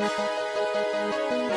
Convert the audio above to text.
フフフフ。